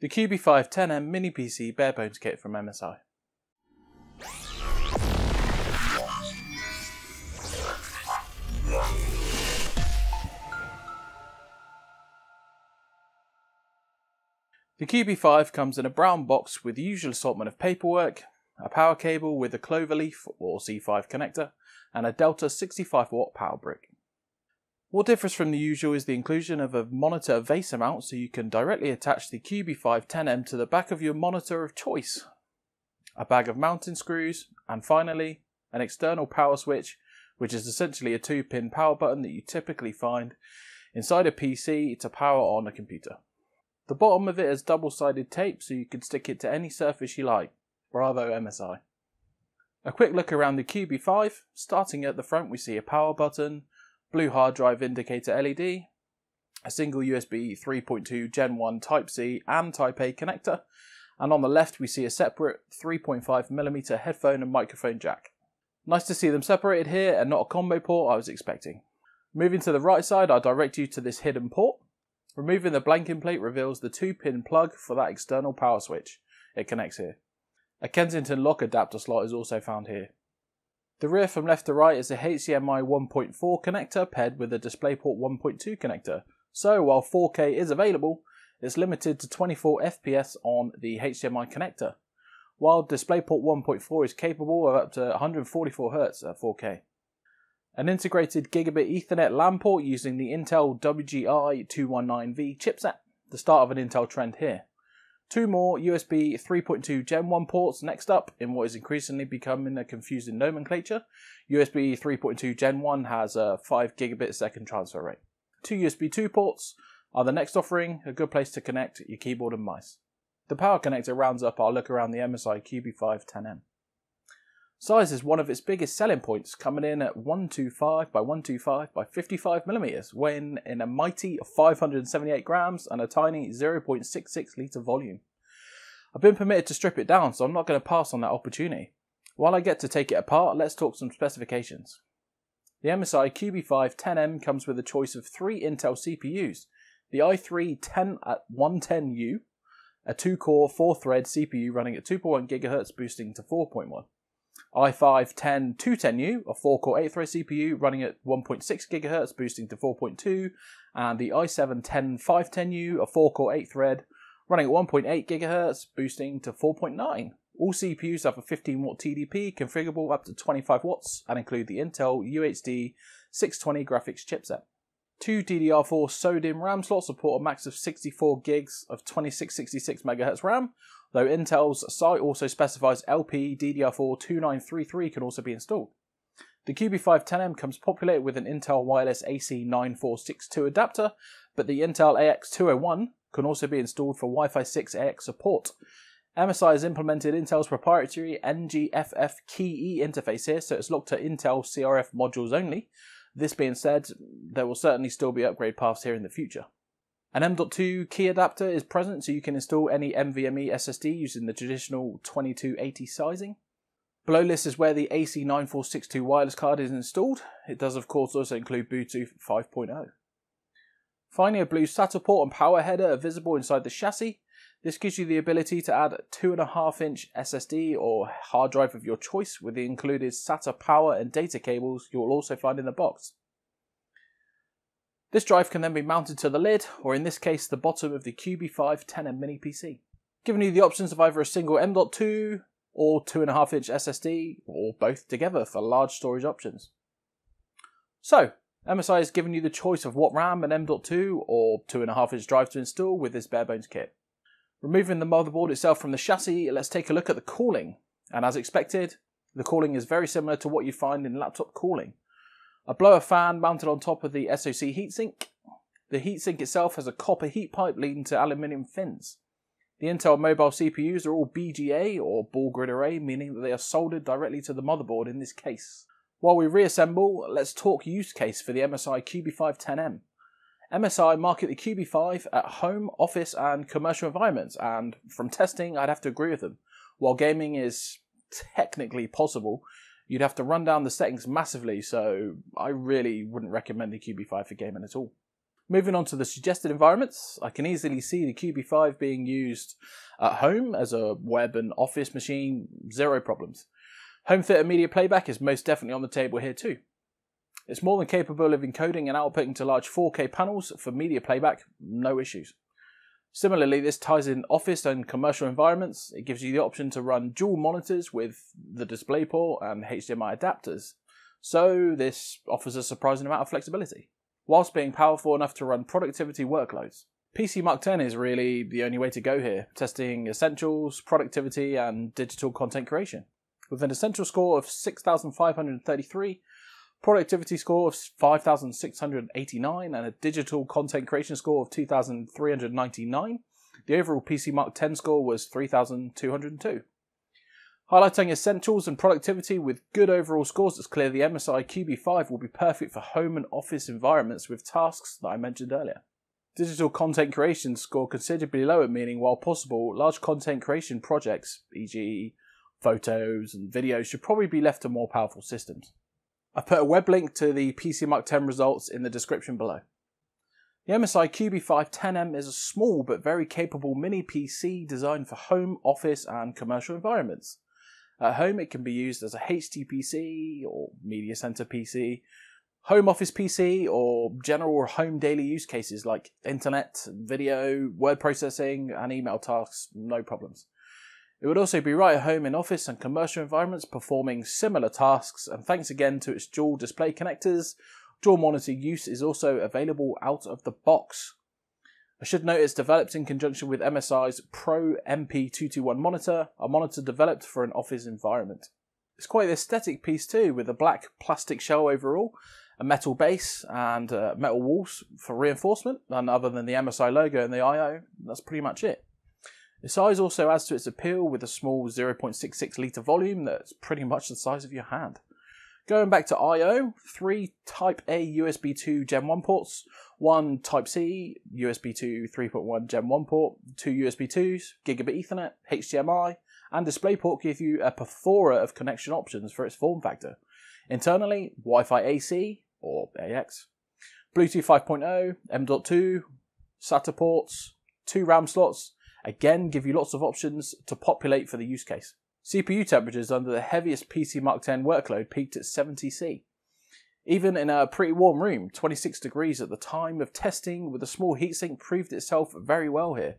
the Cubi 5 10M mini PC bare bones kit from MSI. The Cubi 5 comes in a brown box with the usual assortment of paperwork, a power cable with a cloverleaf or C5 connector, and a Delta 65 watt power brick. What differs from the usual is the inclusion of a monitor VESA mount so you can directly attach the Cubi 5 10M to the back of your monitor of choice, a bag of mounting screws, and finally, an external power switch, which is essentially a two pin power button that you typically find inside a PC to power on a computer. The bottom of it has double sided tape so you can stick it to any surface you like. Bravo MSI. A quick look around the Cubi 5. Starting at the front, we see a power button, blue hard drive indicator LED, a single USB 3.2 Gen 1 Type C and Type A connector, and on the left we see a separate 3.5mm headphone and microphone jack. Nice to see them separated here and not a combo port I was expecting. Moving to the right side, I direct you to this hidden port. Removing the blanking plate reveals the 2 pin plug for that external power switch. It connects here. A Kensington lock adapter slot is also found here. The rear from left to right is a HDMI 1.4 connector paired with a DisplayPort 1.2 connector. So while 4K is available, it's limited to 24 FPS on the HDMI connector, while DisplayPort 1.4 is capable of up to 144 Hz at 4K. An integrated gigabit Ethernet LAN port using the Intel WGI 219V chipset, the start of an Intel trend here. Two more USB 3.2 Gen 1 ports next up in what is increasingly becoming a confusing nomenclature. USB 3.2 Gen 1 has a 5 gigabit second transfer rate. Two USB 2 ports are the next offering, a good place to connect your keyboard and mice. The power connector rounds up our look around the MSI Cubi 5 10M. Size is one of its biggest selling points, coming in at 125 by 125 by 55 millimeters, weighing in a mighty 578 grams and a tiny 0.66 litre volume. I've been permitted to strip it down, so I'm not going to pass on that opportunity. While I get to take it apart, let's talk some specifications. The MSI Cubi 5 10M comes with a choice of three Intel CPUs the i3 10 at 110U, a 2 core 4 thread CPU running at 2.1 GHz boosting to 4.1 i5 10 210U, a 4 core 8 thread CPU running at 1.6 GHz, boosting to 4.2, and the i7 10 510U, a 4 core 8 thread running at 1.8 GHz, boosting to 4.9. All CPUs have a 15 watt TDP, configurable up to 25 watts, and include the Intel UHD 620 graphics chipset. Two DDR4 SODIMM RAM slots support a max of 64 gigs of 2666 MHz RAM, though Intel's site also specifies LP DDR4 2933 can also be installed. The Cubi 5 10M comes populated with an Intel Wireless AC9462 adapter, but the Intel AX201 can also be installed for Wi Fi 6 AX support. MSI has implemented Intel's proprietary NGFF Key interface here, so it's locked to Intel CRF modules only. This being said, there will certainly still be upgrade paths here in the future. An M.2 key adapter is present so you can install any NVMe SSD using the traditional 2280 sizing. Below this is where the AC9462 wireless card is installed. It does of course also include Bluetooth 5.0. Finally, a blue SATA port and power header are visible inside the chassis. This gives you the ability to add a 2.5 inch SSD or hard drive of your choice with the included SATA power and data cables you'll also find in the box. This drive can then be mounted to the lid, or in this case, the bottom of the Cubi 5 10M mini PC, giving you the options of either a single M.2 or 2.5 inch SSD, or both together for large storage options. So, MSI has given you the choice of what RAM and M.2 or 2.5 inch drive to install with this bare bones kit. Removing the motherboard itself from the chassis, let's take a look at the cooling. And as expected, the cooling is very similar to what you find in laptop cooling. A blower fan mounted on top of the SoC heatsink. The heatsink itself has a copper heat pipe leading to aluminium fins. The Intel mobile CPUs are all BGA or ball grid array, meaning that they are soldered directly to the motherboard in this case. While we reassemble, let's talk use case for the MSI Cubi 5 10M. MSI market the Cubi 5 at home, office, and commercial environments, and from testing, I'd have to agree with them. While gaming is technically possible, you'd have to run down the settings massively, so I really wouldn't recommend the Cubi 5 for gaming at all. Moving on to the suggested environments, I can easily see the Cubi 5 being used at home as a web and office machine, zero problems. Home theatre media playback is most definitely on the table here too. It's more than capable of encoding and outputting to large 4K panels for media playback, no issues. Similarly, this ties in office and commercial environments. It gives you the option to run dual monitors with the DisplayPort and HDMI adapters. So, this offers a surprising amount of flexibility whilst being powerful enough to run productivity workloads. PC Mark 10 is really the only way to go here, testing essentials, productivity, and digital content creation. With an essential score of 6,533, productivity score of 5,689, and a digital content creation score of 2,399, the overall PC Mark 10 score was 3,202. Highlighting essentials and productivity with good overall scores, it's clear the MSI Cubi 5 will be perfect for home and office environments with tasks that I mentioned earlier. Digital content creation score considerably lower, meaning while possible, large content creation projects, e.g., photos and videos, should probably be left to more powerful systems. I've put a web link to the PC Mark 10 results in the description below. The MSI Cubi 5 10M is a small but very capable mini PC designed for home, office, and commercial environments. At home, it can be used as a HTPC or Media Center PC, home office PC, or general home daily use cases like internet, video, word processing, and email tasks, no problems. It would also be right at home in office and commercial environments performing similar tasks, and thanks again to its dual display connectors, dual monitor use is also available out of the box. I should note it's developed in conjunction with MSI's Pro MP221 monitor, a monitor developed for an office environment. It's quite an aesthetic piece too, with a black plastic shell overall, a metal base, and uh, metal walls for reinforcement. And other than the MSI logo and the I/O, that's pretty much it. The size also adds to its appeal with a small 0.66 litre volume that's pretty much the size of your hand. Going back to I/O, three Type A USB 2 Gen 1 ports, one Type C USB 2 3.1 Gen 1 port, two USB 2s, Gigabit Ethernet, HDMI, and DisplayPort give you a plethora of connection options for its form factor. Internally, Wi-Fi AC or AX, Bluetooth 5.0, M.2, SATA ports, two RAM slots. Again, give you lots of options to populate for the use case. CPU temperatures under the heaviest PC Mark 10 workload peaked at 70C. Even in a pretty warm room, 26 degrees at the time of testing with a small heatsink proved itself very well here.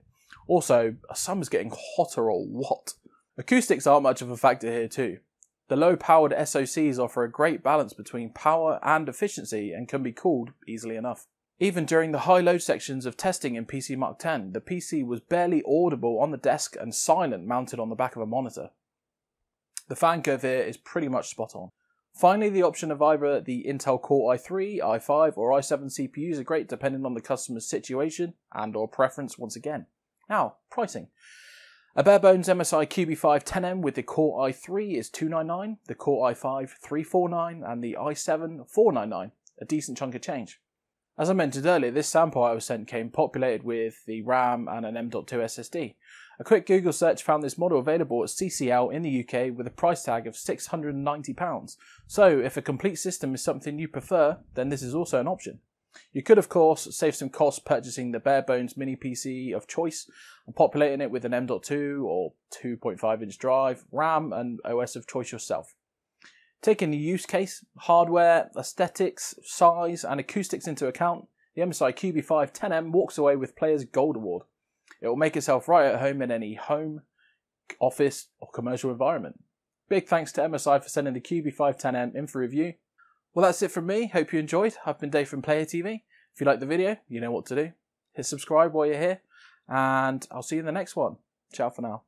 Also, summer's getting hotter or what? Acoustics aren't much of a factor here too. The low powered SoCs offer a great balance between power and efficiency and can be cooled easily enough. Even during the high load sections of testing in PC Mark 10, the PC was barely audible on the desk and silent mounted on the back of a monitor. The fan curve here is pretty much spot on. Finally, the option of either the Intel Core i3, i5 or i7 CPUs are great depending on the customer's situation and or preference once again. Now, pricing. A bare bones MSI Cubi 5 10M with the Core i3 is 299, the Core i5 349 and the i7 499, a decent chunk of change. As I mentioned earlier, this sample I was sent came populated with the RAM and an M.2 SSD. A quick Google search found this model available at CCL in the UK with a price tag of £690. So, if a complete system is something you prefer, then this is also an option. You could, of course, save some costs purchasing the bare bones mini PC of choice and populating it with an M.2 or 2.5 inch drive, RAM, and OS of choice yourself. Taking the use case, hardware, aesthetics, size, and acoustics into account, the MSI Cubi 5 10M walks away with Play3r's Gold Award. It will make itself right at home in any home, office, or commercial environment. Big thanks to MSI for sending the Cubi 5 10M in for review. Well, that's it from me. Hope you enjoyed. I've been Dave from Play3r TV. If you like the video, you know what to do. Hit subscribe while you're here, and I'll see you in the next one. Ciao for now.